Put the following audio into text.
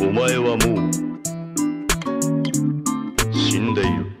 お前はもう死んでいる。